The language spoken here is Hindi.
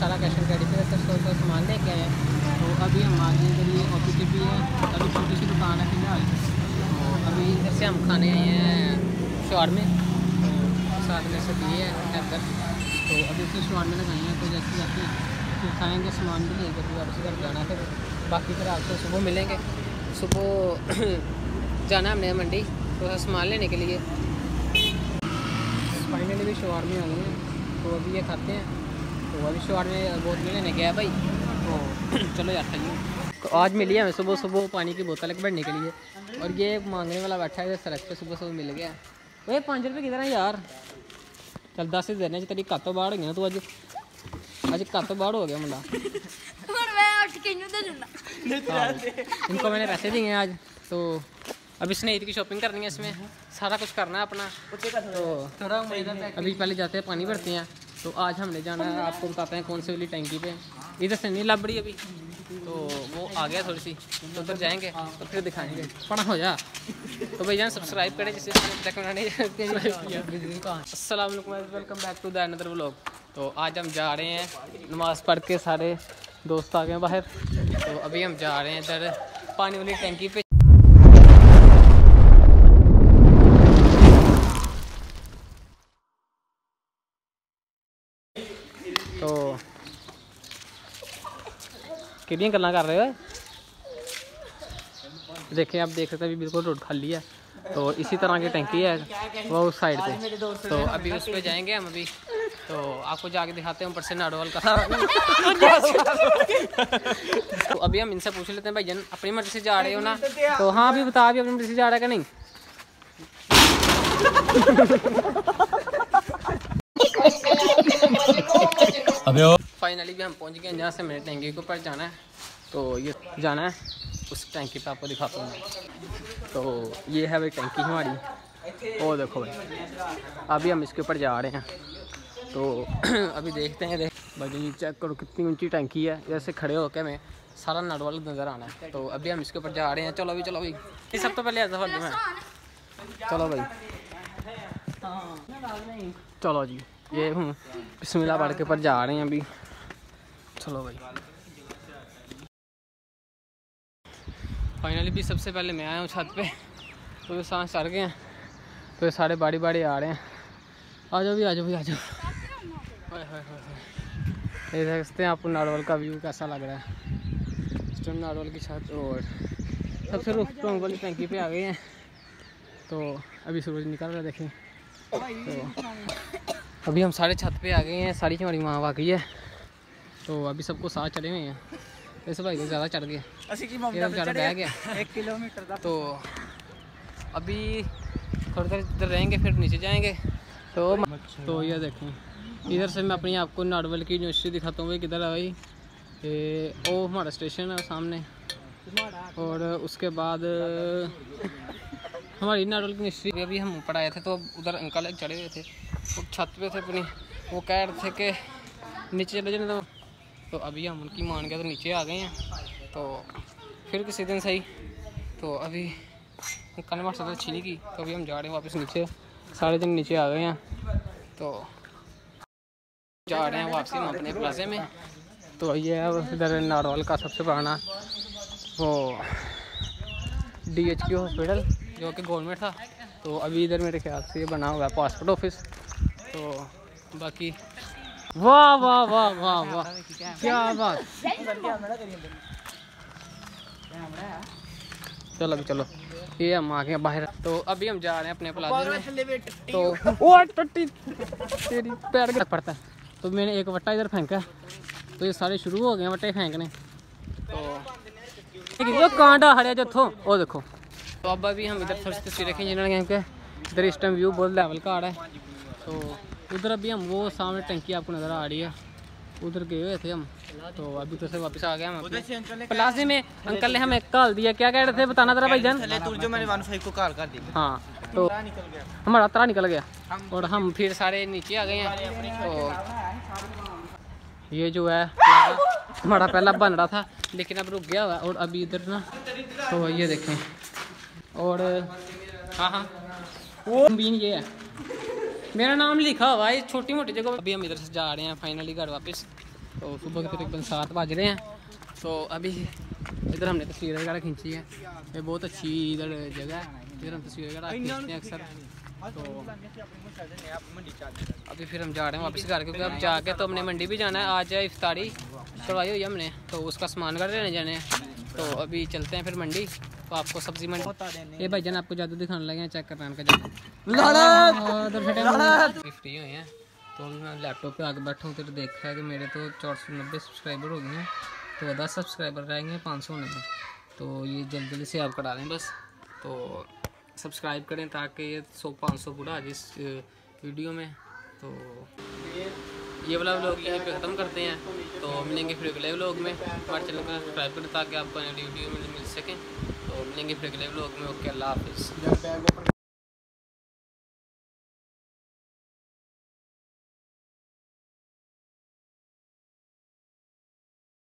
सारा कैश एंड कैरी पे तो तो सामान लेके आए तो अभी हम आ गए इधर ये ऑफ़िस भी है, अभी छोटी सी दुकान है फ़िलहाल। तो अभी इधर से हम खाने आए हैं शॉर्ट में। तो साथ में सब ये है टैबर तो अभी उसने शॉर्ट में लगाए हैं तो जैसे जाते फिर खाएँगे, सामान भी लेकर फिर वापस घर जाना फिर। बाकी फिर आपको सुबह मिलेंगे। सुबह जाना हमने मंडी सा सामान लेने के लिए। फाइनली भी शवार में आ गए हैं। तो अभी ये खाते हैं। तो अभी शॉर्ट में गया भाई। तो चलो यार तो आज मिली हमें सुबह सुबह पानी की बोतल भरने के लिए। और ये मांगने वाला बैठा है सड़क पे सुबह सुबह मिल गया। वही पाँच रुपये किधर है यार? चल दस ही देने तेरी कत्त तो बाढ़ हो तू अज अज तो बाढ़ हो गया मुंडा। हाँ, इनको मैंने पैसे दिए हैं आज तो अभी इसने ईद की शॉपिंग करनी है इसमें। सारा कुछ करना है अपना। तो अभी पहले जाते हैं पानी भरते हैं। तो आज हमने जाना है आपको बताते हैं कौन सी वाली टैंकी पे। इधर से नहीं लग रही अभी। तो वो आ गया थोड़ी सी। तो उधर जाएँगे तो फिर दिखाएँगे। पढ़ा हो जा। तो भाई जान सब्सक्राइब करें जिससे अस्सलाम वालेकुम back to the another vlog तो आज हम जा रहे हैं नमाज़ पढ़ के सारे दोस्त आ गए बाहर। तो अभी हम जा रहे हैं इधर पानी वाली टैंकी पे तो कितनी गल्ला कर रहे हो? देखें आप देख सकते हैं, अभी बिल्कुल रोड खाली है। तो इसी तरह की टंकी है, वो उस साइड पे। तो अभी उस पर जाएँगे हम अभी। तो आपको जाके दिखाते हैं, ऊपर से नाडोल का। तो अभी हम इनसे पूछ लेते हैं, भाई जन, अपनी मर्ज़ी से जा रहे हो ना? तो हाँ अभी बता, अभी अपनी मर्ज़ी से जा रहा है कि नहीं? फाइनली भी हम पहुँच गए हैं जहाँ से मेरे टैंकी के ऊपर जाना है। तो ये जाना है, उस टैंकी पे आपको दिखाता हूँ तो ये है भाई टैंकी हमारी। ओ, देखो भाई, अभी हम इसके ऊपर जा रहे हैं। तो अभी देखते हैं, देख। भाई चेक करो कितनी ऊँची टैंकी है जैसे खड़े होकर हमें सारा नडवाल नज़र आना है। तो अभी हम इसके ऊपर जा रहे हैं। चलो अभी चलो भाई। ये सब तो पहले ऐसा मैं चलो भाई। चलो जी। ये हूँ बिस्मिल्लाह पढ़ के ऊपर जा रहे हैं अभी। चलो भाई। फाइनली भी सबसे पहले मैं आया हूँ छत पे। तो ये सांस चढ़ गए हैं। तो ये सारे बाड़ी बाड़ी आ रहे हैं। आ जाओ भी आ जाओ भी आ जाओ। ये देख सकते हैं आपको नारवल का व्यू कैसा लग रहा है। इस टाइम नारवल की छत और सबसे रूफ टोंग वाली टैंकी पे आ गए हैं। तो अभी सूरज निकल रहा है, देखें। तो अभी हम सारे छत पे आ गए हैं सारी हमारी माँ बाकी है। तो अभी सबको साथ चले हुए हैं। वैसे भाई ज़्यादा चढ़ गया बह गया एक किलोमीटर तो अभी थोड़ी देर इधर रहेंगे फिर नीचे जाएँगे। तो तो ये देखें इधर से मैं अपनी आपको नाडवल की यूनिवर्सिटी दिखाता हूँ। किधर है भाई? ये ओ हमारा स्टेशन है सामने। और उसके बाद हमारी नाडवल की यूनिवर्सिटी अभी हम ऊपर आए थे तो उधर अंकल एक चढ़े हुए थे, वो छत पे थे अपनी, वो कह रहे थे कि नीचे चले जाने तो तो अभी हम उनकी मान गए तो नीचे आ गए हैं तो फिर किसी दिन सही तो अभी अंकल ने हमारे अच्छी नहीं की तो अभी हम जा रहे हैं वापस नीचे, सारे दिन नीचे आ गए हैं तो जा रहे हैं वापसी हम अपने प्लाजे में। तो ये है इधर नारवल का सबसे पुराना वो डी एच क्यू हॉस्पिटल जो कि गवर्नमेंट था। तो अभी इधर मेरे ख्याल से ये बना हुआ है पासपोर्ट ऑफ़िस तो बाकी वाह वाह वाह वाह वाह। क्या बात। चलो अभी चलो। ये हम आ गए बाहर। तो अभी हम जा रहे हैं अपने प्लाजे में। तो टट्टी, तेरी पैर के पड़ता है। तो मैंने एक वट्टा इधर फेंका तो ये सारे शुरू हो गए वट्टे फेंकने। तो वो कांडा हड़े जो थो ओ देखो। तो अब अभी हम इधर थोड़ी तस्वीरें खींच रहे हैं क्योंकि इधर इस टाइम व्यू बहुत लेवल का आ रहा है। तो उधर अभी हम वो सामने टंकी आपको नज़र आ रही है। उधर गए हुए थे हम। तो अभी तो से वापस आ गए हम प्लाजे में अंकल ने हमें कॉल दिया। क्या कह रहे थे? बताना जरा भाई जान तुर जो मैंने 15 को कॉल कर दी हाँ तो निकल गया हमारा तरा निकल गया। और हम फिर सारे नीचे आ गए हैं। तो ये जो है हमारा पहला बन रहा था लेकिन अब रुक गया हुआ और अभी इधर ना तो ये देखें। और हाँ हाँ। वो बीन ये है। मेरा नाम लिखा हुआ है छोटी मोटी जगह। अभी हम इधर से जा रहे हैं फाइनली घर वापस। तो सुबह के तकरीबन सात बज रहे हैं। तो अभी इधर हमने तस्वीर वगैरह खींची है। ये बहुत अच्छी इधर जगह है। इधर हम तस्वीर वगैरह खींचते हैं अक्सर। तो अभी फिर हम जा रहे हैं वापस घर क्योंकि अब जाके तो हमने मंडी भी जाना है। आज है इफ्तारी करवाई हुई हमने तो उसका सामान घर लेने जाने हैं। तो अभी चलते हैं फिर मंडी तो आपको सब्ज़ी मंडी ये भाईजान आपको जादू दिखाने लगे हैं चेक करना इनका जादू फ्री हुए हैं तो अभी मैं लैपटॉप पे आके बैठा हूँ तो देखा है कि मेरे तो चार सौ नब्बे सब्सक्राइबर हो गए हैं तो दस सब्सक्राइबर रहेंगे पाँच सौ नब्बे। तो ये जल्दी जल्दी से आप करा दें बस तो सब्सक्राइब करें ताकि ये सौ पाँच सौ पूरा जिस वीडियो में। तो ये वाला व्लॉग यहीं पे ख़त्म करते हैं। तो मिलेंगे फिर अगले व्लॉग में। हमारे चैनल को सब्सक्राइब करें ताकि आपको वीडियो मिल सकें। तो मिलेंगे फिर अगले व्लॉग में। ओके, अल्लाह हाफिज़।